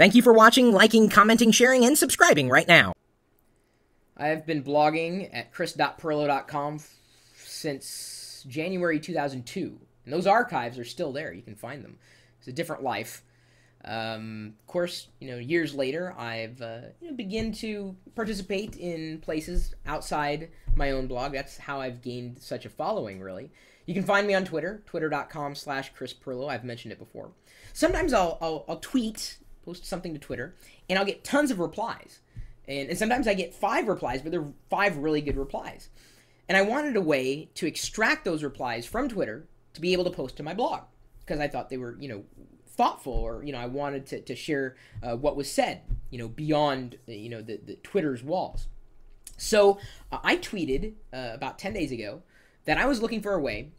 Thank you for watching, liking, commenting, sharing, and subscribing right now. I have been blogging at chris.pirillo.com f- since January 2002. And those archives are still there. You can find them. It's a different life. Um, of course, you know, years later, I've uh, you know, begin to participate in places outside my own blog. That's how I've gained such a following, really. You can find me on Twitter, twitter.com slash Chris Pirillo. I've mentioned it before. Sometimes I'll, I'll, I'll tweet, post something to Twitter, and I'll get tons of replies. And, and sometimes I get five replies, but they're five really good replies. And I wanted a way to extract those replies from Twitter to be able to post to my blog because I thought they were, you know, thoughtful or, you know, I wanted to, to share uh, what was said, you know, beyond, you know, the, the Twitter's walls. So uh, I tweeted uh, about 10 days ago that I was looking for a way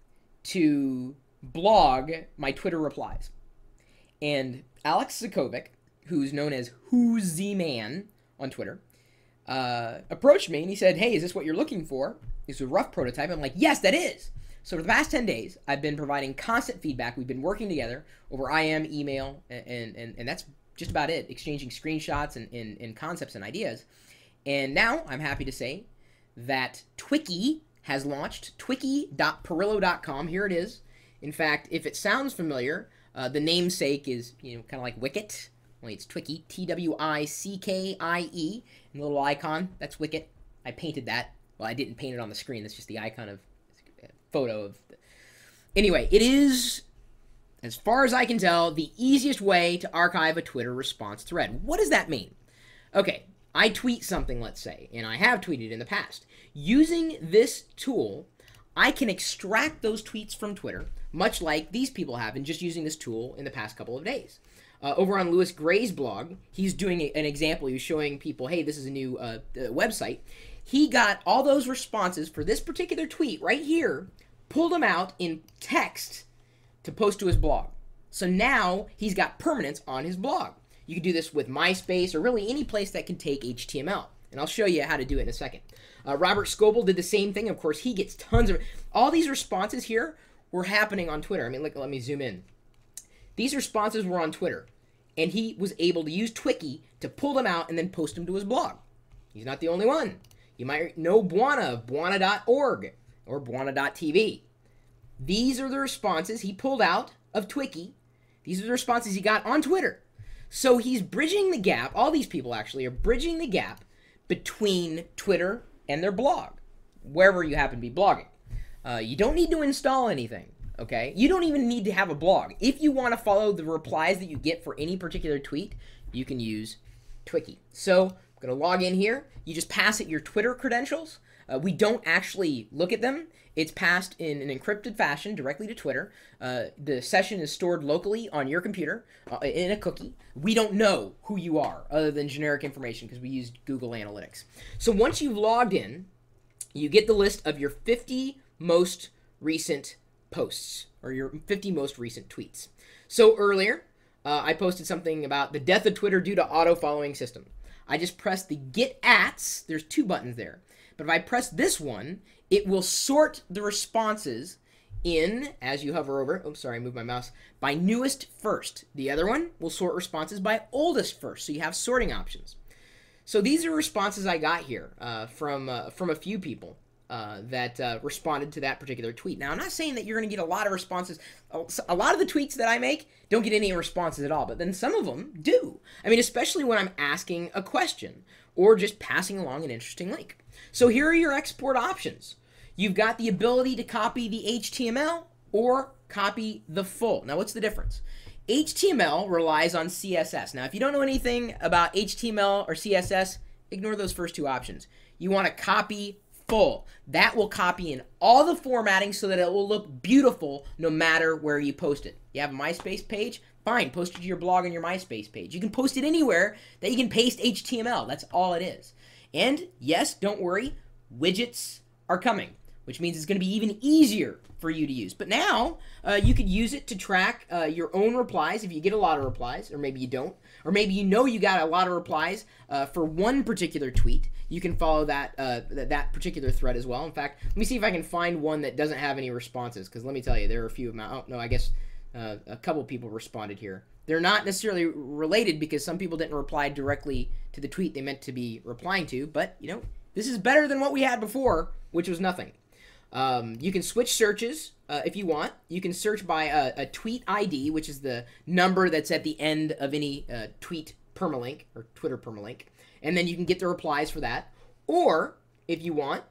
to blog my Twitter replies. And Alex Zakovic, who's known as Who's the Man on Twitter, uh, approached me and he said, Hey, is this what you're looking for? It's a rough prototype. I'm like, Yes, that is. So for the past 10 days, I've been providing constant feedback. We've been working together over IM, email, and, and, and that's just about it, exchanging screenshots and, and, and concepts and ideas. And now I'm happy to say that Twickie has launched, twickie.pirillo.com. Here it is. In fact, if it sounds familiar, uh, the namesake is, you know, kind of like Wicket. Only it's Twickie, T-W-I-C-K-I-E. And the little icon, that's Wicket. I painted that. Well, I didn't paint it on the screen. That's just the icon of photo of. The... Anyway, it is, as far as I can tell, the easiest way to archive a Twitter response thread. What does that mean? Okay, I tweet something, let's say, and I have tweeted in the past. Using this tool, I can extract those tweets from Twitter, much like these people have been just using this tool in the past couple of days. Uh, over on Louis Gray's blog, he's doing an example. He's showing people, hey, this is a new uh, uh, website. He got all those responses for this particular tweet right here, pulled them out in text to post to his blog. So now he's got permanence on his blog. You can do this with MySpace or really any place that can take HTML. And I'll show you how to do it in a second. Uh, Robert Scoble did the same thing. Of course, he gets tons of all these responses here were happening on Twitter. I mean, look, let me zoom in. These responses were on Twitter, and he was able to use Twickie to pull them out and then post them to his blog. He's not the only one. You might know Bwana of Bwana.org or Bwana.tv. These are the responses he pulled out of Twickie. These are the responses he got on Twitter. So he's bridging the gap. All these people actually are bridging the gap between Twitter and their blog, wherever you happen to be blogging. Uh, you don't need to install anything, okay? You don't even need to have a blog. If you want to follow the replies that you get for any particular tweet, you can use Twickie. So I'm going to log in here. You just pass it your Twitter credentials. Uh, we don't actually look at them. It's passed in an encrypted fashion directly to Twitter. Uh, the session is stored locally on your computer uh, in a cookie. We don't know who you are other than generic information because we use Google Analytics. So once you've logged in, you get the list of your 50 most recent posts or your 50 most recent tweets. So earlier, uh, I posted something about the death of Twitter due to auto following system. I just pressed the get ats. There's two buttons there. But if I press this one, it will sort the responses in, as you hover over, oh, sorry, I moved my mouse, by newest first. The other one will sort responses by oldest first. So you have sorting options. So these are responses I got here uh, from, uh, from a few people. Uh, that uh, responded to that particular tweet. Now, I'm not saying that you're going to get a lot of responses. A lot of the tweets that I make don't get any responses at all, but then some of them do. I mean, especially when I'm asking a question or just passing along an interesting link. So here are your export options. You've got the ability to copy the HTML or copy the full. Now, what's the difference? HTML relies on CSS. Now, if you don't know anything about HTML or CSS, ignore those first two options. You want to copy full. That will copy in all the formatting so that it will look beautiful no matter where you post it. You have a MySpace page? Fine, post it to your blog on your MySpace page. You can post it anywhere that you can paste HTML. That's all it is. And yes, don't worry, widgets are coming, which means it's going to be even easier for you to use. But now uh, you could use it to track uh, your own replies if you get a lot of replies, or maybe you don't, or maybe you know you got a lot of replies uh, for one particular tweet. You can follow that, uh, th- that particular thread as well. In fact, let me see if I can find one that doesn't have any responses, because let me tell you, there are a few of my. Oh no, I guess uh, a couple people responded here. They're not necessarily related because some people didn't reply directly to the tweet they meant to be replying to, but you know, this is better than what we had before, which was nothing. Um, you can switch searches uh, if you want. You can search by a, a, tweet ID, which is the number that's at the end of any uh, tweet permalink or Twitter permalink, and then you can get the replies for that. Or if you want,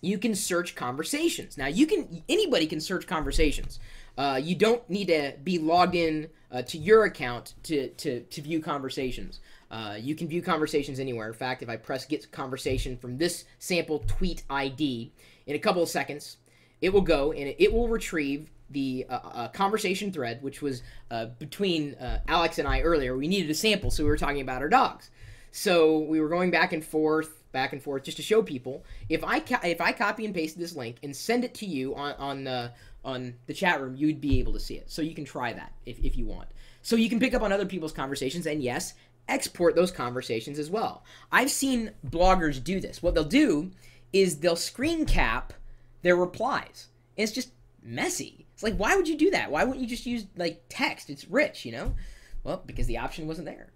you can search conversations. Now you can anybody can search conversations. Uh, you don't need to be logged in uh, to your account to, to, to view conversations. Uh, you can view conversations anywhere. In fact, if I press get conversation from this sample tweet ID in a couple of seconds, it will go and it will retrieve the uh, uh, conversation thread, which was uh, between Alex and I earlier. We needed a sample, so we were talking about our dogs. So we were going back and forth back and forth just to show people if I if I copy and paste this link and send it to you on on the on the chat room, you'd be able to see it. So you can try that if, if you want. So you can pick up on other people's conversations and yes, export those conversations as well. I've seen bloggers do this. What they'll do is they'll screen cap their replies. And it's just messy. It's like why would you do that? Why wouldn't you just use like text? It's rich, you know? Well, because the option wasn't there.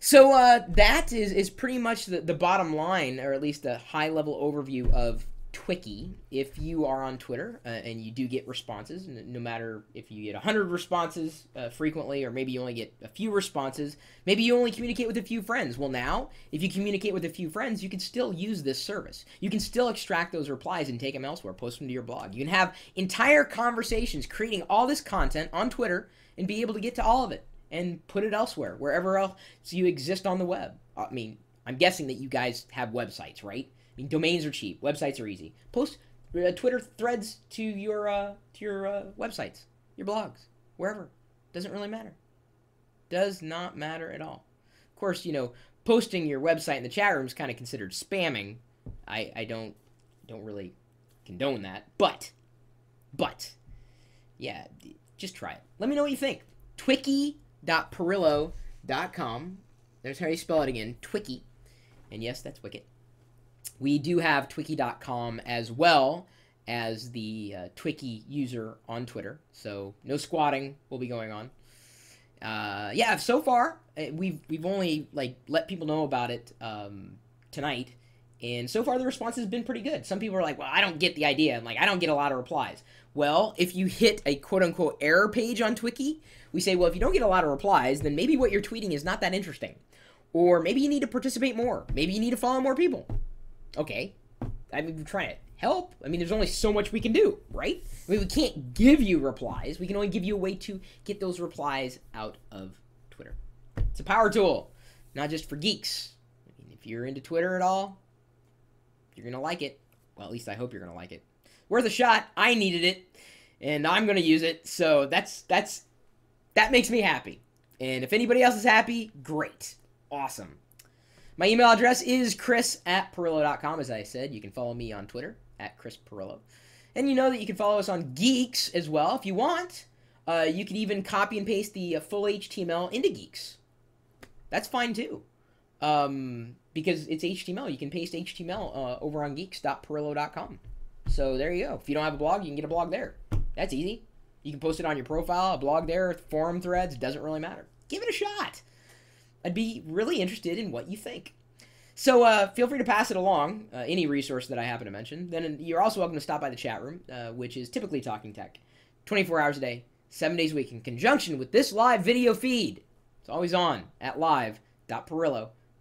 So uh, that is is pretty much the, the bottom line, or at least a high level overview of Twickie. If you are on Twitter uh, and you do get responses, no matter if you get 100 responses uh, frequently, or maybe you only get a few responses, maybe you only communicate with a few friends. Well, now, if you communicate with a few friends, you can still use this service. You can still extract those replies and take them elsewhere, post them to your blog. You can have entire conversations creating all this content on Twitter and be able to get to all of it and put it elsewhere, wherever else you exist on the web. I mean, I'm guessing that you guys have websites, right? I mean, domains are cheap, websites are easy. Post uh, Twitter threads to your uh, to your uh, websites, your blogs, wherever. Doesn't really matter. Does not matter at all. Of course, you know, posting your website in the chat room is kind of considered spamming. I I don't don't really condone that, but but yeah, just try it. Let me know what you think. Twickie www.pirillo.com. There's how you spell it again, Twickie. And yes, that's Wicket. We do have Twickie.com as well as the uh, Twickie user on Twitter. So no squatting will be going on. Uh, yeah, so far uh, we've we've only like let people know about it um, tonight, and so far the response has been pretty good. Some people are like, "Well, I don't get the idea," and like I don't get a lot of replies. Well, if you hit a quote unquote error page on Twickie, we say, well, if you don't get a lot of replies, then maybe what you're tweeting is not that interesting. Or maybe you need to participate more. Maybe you need to follow more people. Okay. I mean, we're trying to help. I mean, there's only so much we can do, right? I mean, we can't give you replies. We can only give you a way to get those replies out of Twitter. It's a power tool, not just for geeks. I mean, if you're into Twitter at all, you're going to like it. Well, at least I hope you're going to like it. Worth a shot. I needed it and I'm going to use it. So that's that's that makes me happy. And if anybody else is happy, great. Awesome. My email address is chris at pirillo.com. As I said, you can follow me on Twitter at Chris Pirillo. And you know that you can follow us on Geeks as well if you want. Uh, you can even copy and paste the uh, full HTML into Geeks. That's fine too. Um, because it's HTML. You can paste HTML uh, over on geeks.pirillo.com. So there you go. If you don't have a blog, you can get a blog there. That's easy. You can post it on your profile, a blog there, forum threads, doesn't really matter. Give it a shot. I'd be really interested in what you think. So uh, feel free to pass it along, uh, any resource that I happen to mention. Then you're also welcome to stop by the chat room, uh, which is typically Talking Tech, 24 hours a day, seven days a week, in conjunction with this live video feed. It's always on at